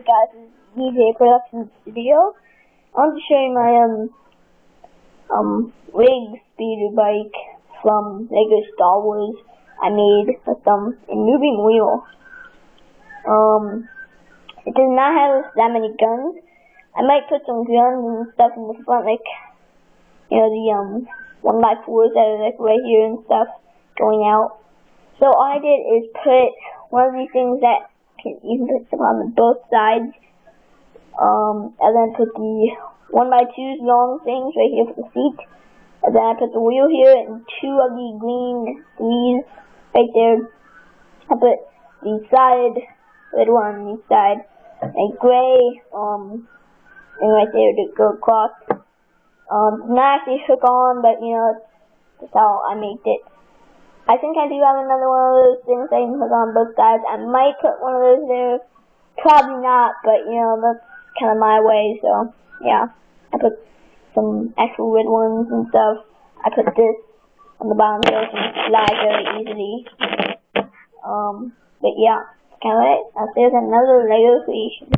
Hey guys, this is DJ Production Studio. I want to show you my um um rig speeder bike from Lego Star Wars. I made with some moving wheel. Um, it does not have that many guns. I might put some guns and stuff in the front, like you know the um one by fours that are like right here and stuff going out. So all I did is put one of these things that can can put them on both sides. Um, and then put the one by two long things right here for the seat. And then I put the wheel here and two of the green threes right there. I put the side little one on each side. And gray um thing right there to go across. Um, not actually hook on, but you know, that's how I made it. I think I do have another one of those things I can hook on both sides. I might put one of those there. Probably not, but you know, that's kind of my way, so yeah. I put some actual red ones and stuff. I put this on the bottom so it can slide very easily. Um, but yeah, kind of it. That's there's another Lego creation.